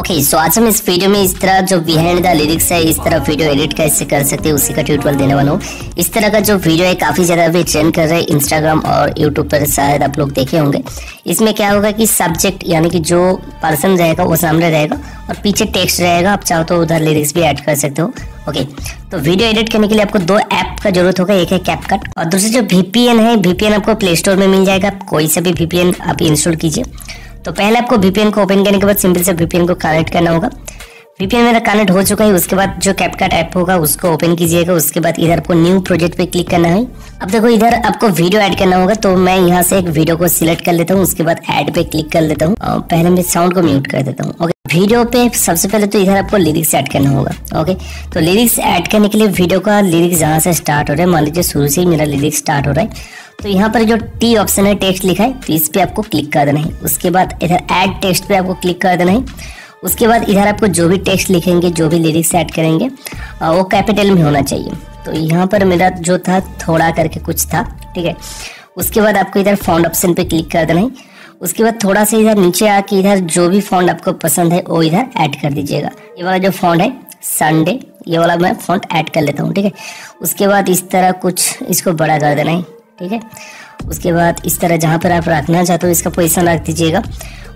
Okay so आज हम इस वीडियो में इस तरह जो बिहाइंड द लिरिक्स है, इस तरह वीडियो एडिट कैसे कर सकते हैं, उसी का ट्यूटोरियल देने वाला हूँ। इस तरह का जो वीडियो है, काफ़ी ज़्यादा अभी ट्रेंड कर रहे हैं इंस्टाग्राम और यूट्यूब पर, शायद आप लोग देखे होंगे। इसमें क्या होगा कि सब्जेक्ट यानी कि जो पर्सन रहेगा, वो सामने रहेगा और पीछे टेक्स्ट रहेगा। आप चाहो तो उधर लिरिक्स भी ऐड कर सकते हो। ओके तो वीडियो एडिट करने के लिए आपको दो ऐप का ज़रूरत होगा, एक है कैपकट और दूसरी जो वीपीएन है वीपीएन आपको प्ले स्टोर में मिल जाएगा। कोई सा भी वीपीएन आप इंस्टॉल कीजिए। तो पहले आपको वीपीएन को ओपन करने के बाद सिंपल से वीपीएन को कनेक्ट करना होगा। वीपीएन मेरा कनेक्ट हो चुका है, उसके बाद जो कैपकाट ऐप होगा, उसको ओपन कीजिएगा, उसके बाद इधर आपको न्यू प्रोजेक्ट पे क्लिक करना है। अब देखो, इधर आपको वीडियो ऐड करना होगा तो मैं यहाँ से एक वीडियो को सिलेक्ट कर लेता हूँ, उसके बाद ऐड पे क्लिक कर लेता हूँ। पहले मैं साउंड को म्यूट कर देता हूँ वीडियो पे सबसे पहले तो इधर आपको लिरिक्स ऐड करना होगा ओके तो लिरिक्स ऐड करने के लिए वीडियो का लिरिक्स जहाँ से स्टार्ट हो रहा है, मान लीजिए शुरू से ही मेरा लिरिक्स स्टार्ट हो रहा है तो यहाँ पर जो टी ऑप्शन है टेक्स्ट लिखा है तो इस पर आपको क्लिक कर देना है। उसके बाद इधर ऐड टेक्स्ट पे आपको क्लिक कर देना है। उसके बाद इधर आपको जो भी टेक्स्ट लिखेंगे, जो भी लिरिक्स ऐड करेंगे वो कैपिटल में होना चाहिए। तो यहाँ पर मेरा जो था, थोड़ा करके कुछ था, ठीक है? उसके बाद आपको इधर फॉन्ट ऑप्शन पे क्लिक कर देना है। उसके बाद थोड़ा सा इधर नीचे आके इधर जो भी फॉन्ट आपको पसंद है, वो इधर ऐड कर दीजिएगा। ये वाला जो फॉन्ट है संडे ये वाला मैं फॉन्ट ऐड कर लेता हूँ, ठीक है? उसके बाद इस तरह कुछ इसको बड़ा कर देना है, ठीक है? उसके बाद इस तरह जहाँ पर आप रखना चाहते हो, इसका पोजिशन रख दीजिएगा।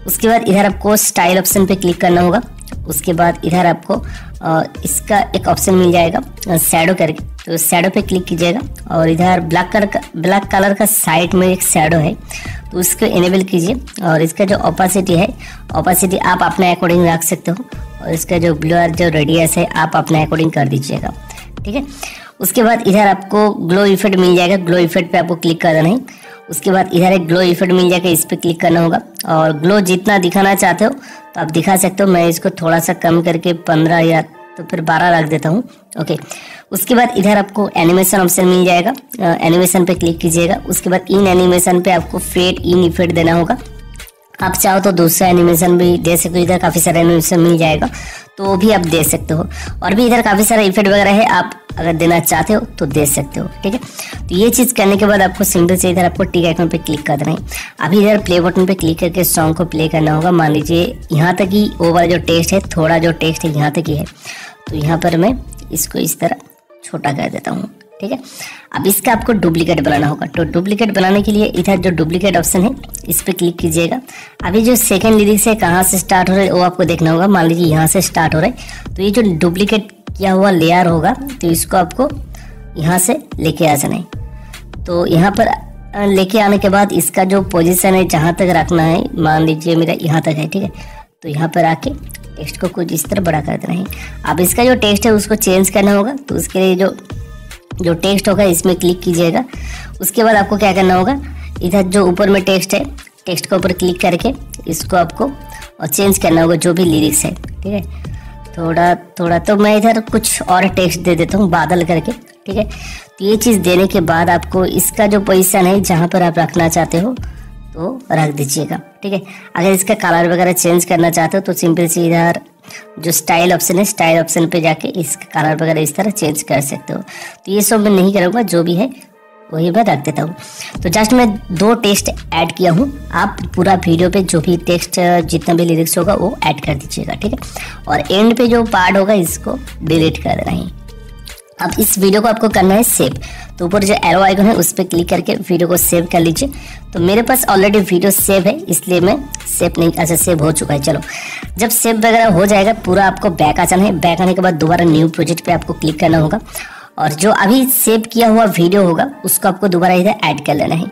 उसके बाद इधर आपको स्टाइल ऑप्शन पे क्लिक करना होगा। उसके बाद इधर आपको इसका एक ऑप्शन मिल जाएगा सैडो करके। तो सैडो पे क्लिक कीजिएगा और इधर ब्लैक कलर का ब्लैक कलर का साइड में एक सैडो है। तो उसको इनेबल कीजिए और इसका जो ओपासिटी है ओपासिटी आप अपने अकॉर्डिंग रख सकते हो और इसका जो ब्लर जो रेडियस है, आप अपने अकॉर्डिंग कर दीजिएगा। ठीक है? उसके बाद इधर आपको ग्लो इफ़ेक्ट मिल जाएगा। ग्लो इफ़ेक्ट पे आपको क्लिक कर देना है। उसके बाद इधर एक ग्लो इफ़ेक्ट मिल जाएगा, इस पर क्लिक करना होगा। और ग्लो जितना दिखाना चाहते हो तो आप दिखा सकते हो, मैं इसको थोड़ा सा कम करके पंद्रह या तो फिर बारह रख देता हूँ। ओके उसके बाद इधर आपको एनिमेशन ऑप्शन मिल जाएगा। एनिमेशन पे क्लिक कीजिएगा। उसके बाद इन एनिमेशन पे आपको फेड इन इफ़ेक्ट देना होगा। आप चाहो तो दूसरा एनिमेशन भी दे सकते हो। इधर काफ़ी सारा एनिमेशन मिल जाएगा। तो वो भी आप दे सकते हो। और भी इधर काफ़ी सारा इफ़ेक्ट वगैरह है। आप अगर देना चाहते हो तो दे सकते हो, ठीक है? तो ये चीज़ करने के बाद आपको सिंपल से इधर आपको टिक आइकन पे क्लिक कर देना है। अभी इधर प्ले बटन पे क्लिक करके सॉन्ग को प्ले करना होगा। मान लीजिए, यहाँ तक ही वो वाला जो टेक्स्ट है, थोड़ा जो टेक्स्ट है, यहाँ तक ही है। तो यहाँ पर मैं इसको इस तरह छोटा कर देता हूँ, ठीक है? अब इसका आपको डुप्लीकेट बनाना होगा। तो डुप्लीकेट बनाने के लिए इधर जो डुप्लीकेट ऑप्शन है, इस पर क्लिक कीजिएगा। अभी जो सेकंड लिरिक्स है, कहाँ से स्टार्ट हो रहा है, वो आपको देखना होगा। मान लीजिए, यहाँ से स्टार्ट हो रहा है। तो ये जो डुप्लीकेट किया हुआ लेयर होगा तो इसको आपको यहाँ से लेके आ जाना है। तो यहाँ पर लेके आने के बाद इसका जो पोजिशन है, जहाँ तक रखना है, मान लीजिए मेरा यहाँ तक है, ठीक है? तो यहाँ पर आके टेक्स्ट को कुछ इस तरह बड़ा कर देना है। अब इसका जो टेक्स्ट है, उसको चेंज करना होगा तो उसके लिए जो जो टेक्स्ट होगा, इसमें क्लिक कीजिएगा। उसके बाद आपको क्या करना होगा, इधर जो ऊपर में टेक्स्ट है टेक्स्ट के ऊपर क्लिक करके इसको आपको और चेंज करना होगा, जो भी लिरिक्स है, ठीक है? थोड़ा थोड़ा तो मैं इधर कुछ और टेक्स्ट दे देता हूँ, बादल करके, ठीक है? तो ये चीज़ देने के बाद आपको इसका जो पोजिशन है, जहाँ पर आप रखना चाहते हो तो रख दीजिएगा, ठीक है? अगर इसका कलर वगैरह चेंज करना चाहते हो तो सिंपल से इधर जो स्टाइल ऑप्शन है स्टाइल ऑप्शन पे जाके इसका कलर वगैरह इस तरह चेंज कर सकते हो। तो ये सब मैं नहीं करूँगा जो भी है वही मैं रख देता हूँ। तो जस्ट मैं दो टेक्स्ट ऐड किया हूँ। आप पूरा वीडियो पे जो भी टेक्स्ट जितना भी लिरिक्स होगा, वो ऐड कर दीजिएगा, ठीक है? और एंड पे जो पार्ट होगा, इसको डिलीट कर देना है। अब इस वीडियो को आपको करना है सेव तो ऊपर जो एरो आइकन है, उस पर क्लिक करके वीडियो को सेव कर लीजिए। तो मेरे पास ऑलरेडी वीडियो सेव है, इसलिए मैं सेव नहीं अच्छा सेव हो चुका है। चलो, जब सेव वगैरह हो जाएगा, पूरा आपको बैक आ जाना है। बैक आने के बाद दोबारा न्यू प्रोजेक्ट पे आपको क्लिक करना होगा। और जो अभी सेव किया हुआ वीडियो होगा, उसको आपको दोबारा इधर ऐड कर लेना है।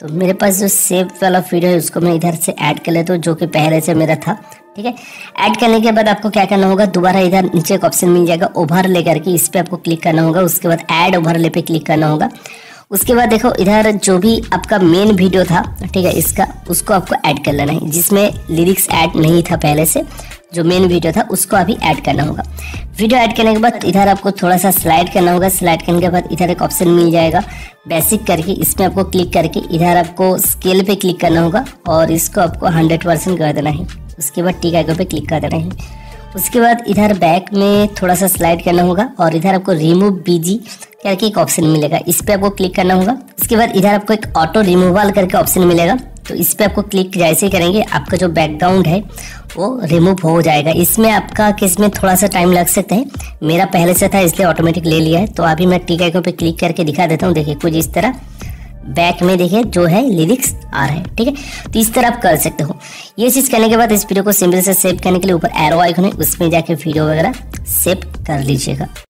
तो मेरे पास जो सेव वाला वीडियो है, उसको मैं इधर से ऐड कर लेता हूँ, जो कि पहले से मेरा था। ठीक है? ऐड करने के बाद आपको क्या करना होगा, दोबारा इधर नीचे एक ऑप्शन मिल जाएगा ओवर ले करके इस पर आपको क्लिक करना होगा। उसके बाद ऐड ओवरले पे क्लिक करना होगा। उसके बाद देखो, इधर जो भी आपका मेन वीडियो था, ठीक है, इसका, उसको आपको ऐड कर लेना है, जिसमें लिरिक्स ऐड नहीं था पहले से। जो मेन वीडियो था, उसको अभी ऐड करना होगा। वीडियो ऐड करने के बाद इधर आपको थोड़ा सा स्लाइड करना होगा। स्लाइड करने के बाद इधर एक ऑप्शन मिल जाएगा। बेसिक करके इसमें आपको क्लिक करके इधर आपको स्केल पे क्लिक करना होगा और इसको आपको हंड्रेड परसेंट कर देना है। उसके बाद टीका आइकन पे क्लिक कर देना है। उसके बाद इधर बैक में थोड़ा सा स्लाइड करना होगा और इधर आपको रिमूव बीजी करके एक ऑप्शन मिलेगा। इस पर आपको क्लिक करना होगा। उसके बाद इधर आपको एक ऑटो रिमूवल करके ऑप्शन मिलेगा। तो इस पर आपको क्लिक जैसे ही करेंगे, आपका जो बैकग्राउंड है, वो रिमूव हो जाएगा। इसमें आपका किसमें थोड़ा सा टाइम लग सकता है। मेरा पहले से था, इसलिए ऑटोमेटिक ले लिया है। तो अभी मैं टिक आइकन पे क्लिक करके दिखा देता हूँ। देखिए, कुछ इस तरह बैक में देखिए, जो है लिरिक्स आ रहे हैं, ठीक है? तो इस तरह आप कर सकते हो। ये चीज़ करने के बाद इस वीडियो को सिंपल से सेव करने के लिए ऊपर एरो आइकन है, उसमें जाके वीडियो वगैरह सेव कर लीजिएगा।